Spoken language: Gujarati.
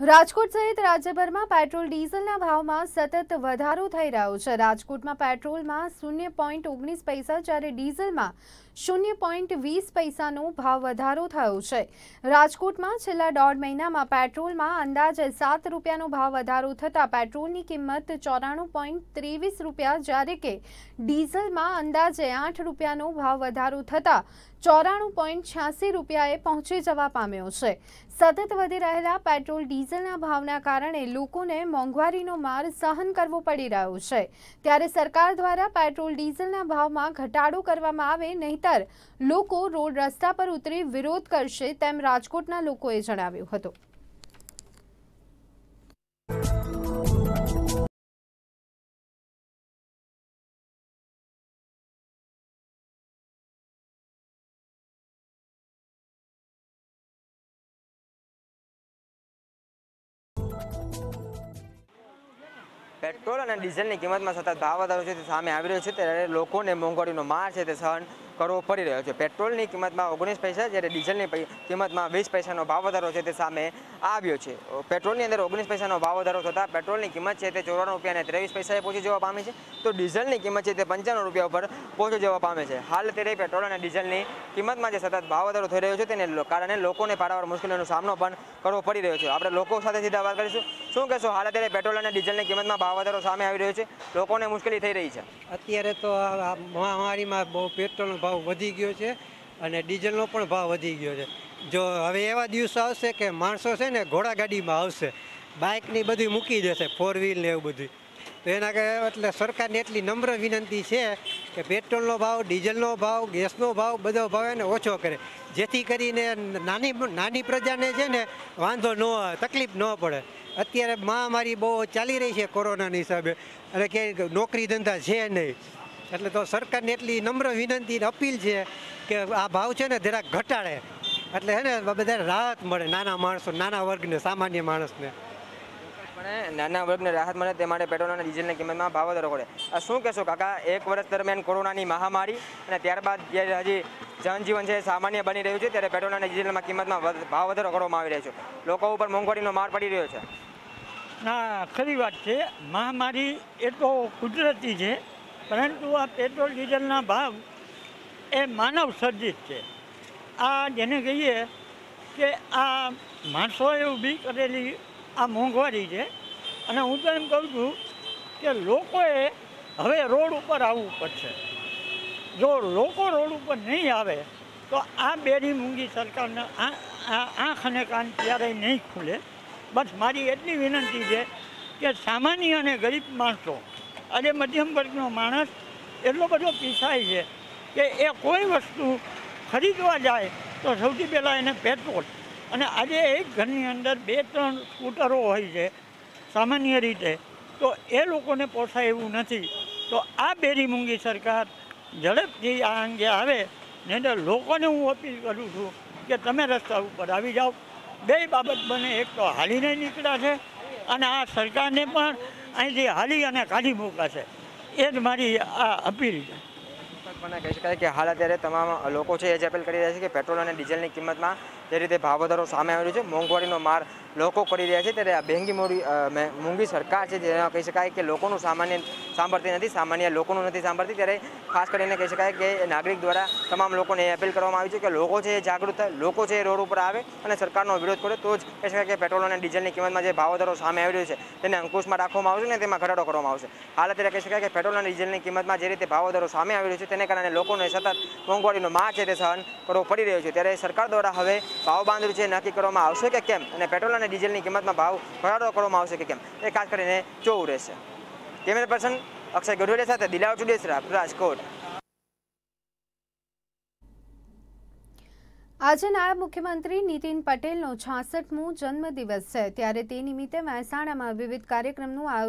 રાજકોટ સહિત રાજ્યભરમાં પેટ્રોલ ડીઝલના ભાવમાં સતત વધારો થઈ રહ્યો છે. રાજકોટમાં પેટ્રોલમાં શૂન્ય પોઈન્ટ ઓગણીસ પૈસા, જ્યારે ડીઝલમાં શૂન્ય પોઈન્ટ વીસ પૈસાનો ભાવ વધારો થયો છે. રાજકોટમાં છેલ્લા દોઢ મહિનામાં પેટ્રોલમાં અંદાજે સાત રૂપિયાનો ભાવ વધારો થતાં પેટ્રોલની કિંમત ચોરાણું પોઈન્ટ ત્રેવીસ રૂપિયા, જ્યારે કે ડીઝલમાં અંદાજે આઠ રૂપિયાનો ભાવ વધારો થતાં ચોરાણું પોઈન્ટ છ્યાસી રૂપિયાએ પહોંચી જવા પામ્યો છે. સતત વધી રહેલા પેટ્રોલ ડીઝલના ભાવના કારણે લોકોને મોંઘવારીનો માર સહન કરવો પડી રહ્યો છે. ત્યારે સરકાર દ્વારા પેટ્રોલ ડીઝલના ભાવમાં ઘટાડો કરવામાં આવે નહીંતર લોકો રોડ રસ્તા પર ઉતરી વિરોધ કરશે તેમ રાજકોટના લોકોએ જણાવ્યું હતું. પેટ્રોલ અને ડીઝલની કિંમતમાં સતત ભાવ વધારો છે તે સામે આવી રહ્યો છે. ત્યારે લોકોને મોંઘવારીનો માર છે તે સહન કરવો પડી રહ્યો છે. પેટ્રોલની કિંમતમાં ઓગણીસ પૈસા, જ્યારે ડીઝલની કિંમતમાં વીસ પૈસાનો ભાવ વધારો છે તે સામે આવ્યો છે. પેટ્રોલની અંદર ઓગણીસ પૈસાનો ભાવ વધારો થતાં પેટ્રોલની કિંમત છે તે ચોરાણું રૂપિયા અને ત્રેવીસ પૈસાએ પહોંચી જવા પામી છે. તો ડીઝલની કિંમત છે તે પંચાણું રૂપિયા ઉપર પહોંચી જવા પામે છે. હાલ અત્યારે પેટ્રોલ અને ડીઝલની કિંમતમાં જે સતત ભાવ વધારો થઈ રહ્યો છે, તેને કારણે લોકોને પારાવાર મુશ્કેલીનો સામનો પણ કરવો પડી રહ્યો છે. આપણે લોકો સાથે સીધા વાત કરીશું. શું કહેશો? હાલ અત્યારે પેટ્રોલ અને ડીઝલની કિંમતમાં ભાવ વધારો સામે આવી રહ્યો છે. લોકોને મુશ્કેલી થઈ રહી છે. અત્યારે તો મહામારીમાં બહુ પેટ્રોલનો ભાવ વધી ગયો છે અને ડીઝલનો પણ ભાવ વધી ગયો છે. જો હવે એવા દિવસો આવશે કે માણસો છે ને ઘોડાગાડીમાં આવશે. બાઇકની બધી મૂકી દેશે ફોર વ્હીલ ને એવું બધું તો એના એટલે સરકારને એટલી નમ્ર વિનંતી છે કે પેટ્રોલનો ભાવ, ડીઝલનો ભાવ, ગેસનો ભાવ, બધો ભાવ એને ઓછો કરે. જેથી કરીને નાની નાની પ્રજાને છે ને વાંધો ન, તકલીફ ન પડે. અત્યારે મહામારી બહુ ચાલી રહી છે કોરોનાની હિસાબે. અને કે નોકરી ધંધા છે નહીં. એટલે તો સરકારને એટલી નમ્ર વિનંતી અપીલ છે કે આ ભાવ છે ને જરાક ઘટાડે. એટલે હે ને બધા રાહત મળે નાના માણસો, નાના વર્ગને, સામાન્ય માણસને. પણ નાના વર્ગને રાહત મળે તે માટે પેટ્રોલ અને ડીઝલની કિંમતમાં ભાવ વધારો આ શું કહેશો કાકા? એક વર્ષ દરમિયાન કોરોનાની મહામારી અને ત્યારબાદ જે હજી જનજીવન છે સામાન્ય બની રહ્યું છે, ત્યારે પેટ્રોલ અને ડીઝલમાં કિંમતમાં ભાવ વધારો કરવામાં આવી રહ્યો છે. લોકો ઉપર મોંઘવારીનો માર પડી રહ્યો છે. ના, ખરી વાત છે. મહામારી એ તો કુદરતી છે, પરંતુ આ પેટ્રોલ ડીઝલના ભાવ એ માનવ સર્જિત છે. આ જેને કહીએ કે આ માણસોએ ઊભી કરેલી આ મોંઘવારી છે, અને હું તો એમ કહું છું કે લોકોએ હવે રોડ ઉપર આવવું પડશે. જો લોકો રોડ ઉપર નહીં આવે, તો આ બેડી મૂંગી સરકારને આંખ અને કાન ક્યારેય નહીં ખુલે. બસ મારી એટલી વિનંતી છે કે સામાન્ય અને ગરીબ માણસો આજે મધ્યમ વર્ગનો માણસ એટલો બધો પીસાય છે કે એ કોઈ વસ્તુ ખરીદવા જાય તો સૌથી પહેલાં એને પેટ્રોલ. અને આજે એક ઘરની અંદર બે ત્રણ સ્કૂટરો હોય છે સામાન્ય રીતે, તો એ લોકોને પોસાય એવું નથી. તો આ બેરી મૂંગી સરકાર ઝડપથી આ અંગે આવે ને અંદર લોકોને હું અપીલ કરું છું કે તમે રસ્તા ઉપર આવી જાઓ. બે બાબત બને. એક તો હાલીને નીકળ્યા છે અને આ સરકારને પણ અહીંથી હાલી અને કાઢી મૂકાશે. એ જ મારી આ અપીલ છે. પણ કહી શકાય કે હાલ અત્યારે તમામ લોકો છે એ જ અપીલ કરી રહ્યા છે કે પેટ્રોલ અને ડીઝલની કિંમતમાં જે રીતે ભાવ વધારો સામે આવ્યો છે, મોંઘવારીનો માર લોકો કરી રહ્યા છે. ત્યારે આ બેંગી મોરી મોંઘી સરકાર છે જેમાં કહી શકાય કે લોકોનું સામાન્ય સાંભળતી નથી, સામાન્ય લોકોનું નથી સાંભળતી. ત્યારે ખાસ કરીને કહી શકાય કે નાગરિક દ્વારા તમામ લોકોને અપીલ કરવામાં આવી છે કે લોકો છે એ જાગૃત થાય, લોકો છે એ રોડ ઉપર આવે અને સરકારનો વિરોધ કરે. તો જ કહી શકાય કે પેટ્રોલ અને ડીઝલની કિંમતમાં જે ભાવધારો સામે આવી રહ્યો છે, તેને અંકુશમાં રાખવામાં આવશે ને તેમાં ઘટાડો કરવામાં આવશે. હાલ અત્યારે કહી શકાય કે પેટ્રોલ અને ડીઝલની કિંમતમાં જે રીતે ભાવધારો સામે આવી રહ્યો છે, તેને કારણે લોકોને સતત મોંઘવારીનો માં છે તે સહન કરવો પડી રહ્યો છે. ત્યારે સરકાર દ્વારા હવે ભાવ બાંધરી છે નક્કી કરવામાં આવશે કે કેમ? અને પેટ્રોલ અને ડીઝલની કિંમતમાં ભાવ ઘટાડો કરવામાં આવશે કે કેમ? એ ખાસ કરીને જોવું રહેશે. કેમેરા પર્સન અક્ષય ગઢોડિયા સાથે દિલાવ ચુડેસરા રાજકોટ આજે નાયબ મુખ્યમંત્રી નીતિન પટેલનો છાસઠમો જન્મદિવસ છે. ત્યારે તે નિમિત્તે મહેસાણામાં વિવિધ કાર્યક્રમનું આયોજન